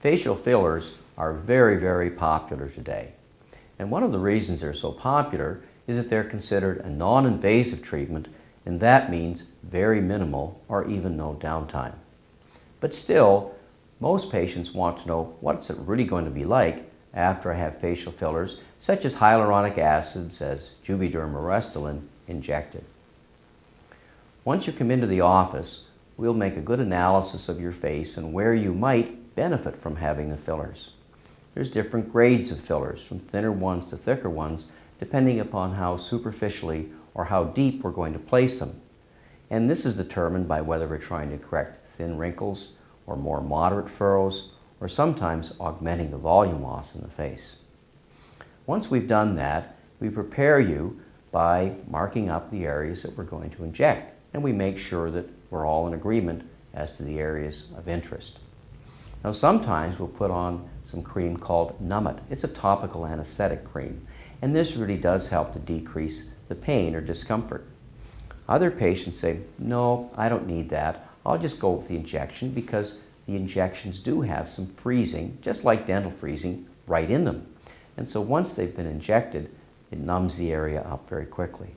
Facial fillers are very, very popular today. And one of the reasons they're so popular is that they're considered a non-invasive treatment and that means very minimal or even no downtime. But still, most patients want to know what's it really going to be like after I have facial fillers such as hyaluronic acids as Juvederm or Restylane injected. Once you come into the office, we'll make a good analysis of your face and where you might benefit from having the fillers. There's different grades of fillers, from thinner ones to thicker ones, depending upon how superficially or how deep we're going to place them. And this is determined by whether we're trying to correct thin wrinkles or more moderate furrows, or sometimes augmenting the volume loss in the face. Once we've done that, we prepare you by marking up the areas that we're going to inject, and we make sure that we're all in agreement as to the areas of interest. Now sometimes we'll put on some cream called Numit. It's a topical anesthetic cream, and this really does help to decrease the pain or discomfort. Other patients say, no, I don't need that. I'll just go with the injection because the injections do have some freezing, just like dental freezing, right in them. And so once they've been injected, it numbs the area up very quickly.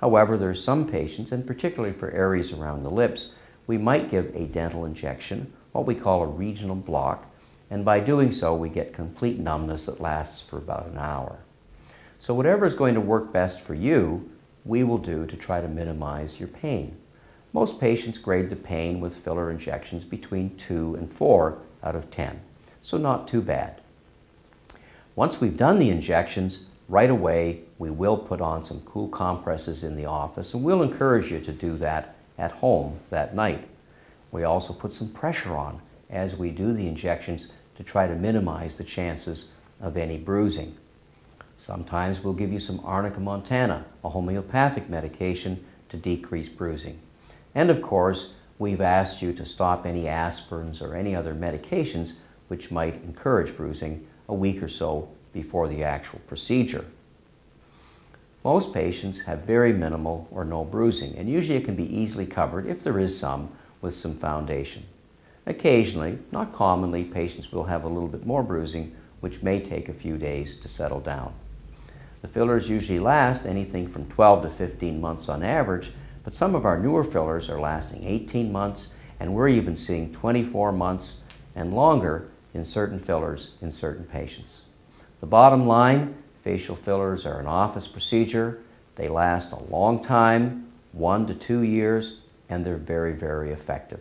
However, there are some patients, and particularly for areas around the lips, we might give a dental injection, what we call a regional block, and by doing so we get complete numbness that lasts for about an hour. So whatever is going to work best for you, we will do to try to minimize your pain. Most patients grade the pain with filler injections between 2 and 4 out of 10, so not too bad. Once we've done the injections, right away we will put on some cool compresses in the office and we'll encourage you to do that at home that night. We also put some pressure on as we do the injections to try to minimize the chances of any bruising. Sometimes we'll give you some Arnica montana, a homeopathic medication to decrease bruising. And of course, we've asked you to stop any aspirins or any other medications which might encourage bruising a week or so before the actual procedure. Most patients have very minimal or no bruising, and usually it can be easily covered, if there is some, with some foundation. Occasionally, not commonly, patients will have a little bit more bruising, which may take a few days to settle down. The fillers usually last anything from 12 to 15 months on average, but some of our newer fillers are lasting 18 months, and we're even seeing 24 months and longer in certain fillers in certain patients. The bottom line, facial fillers are an office procedure. They last a long time, one to two years, and they're very, very effective.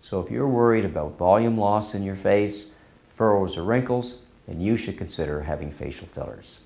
So if you're worried about volume loss in your face, furrows or wrinkles, then you should consider having facial fillers.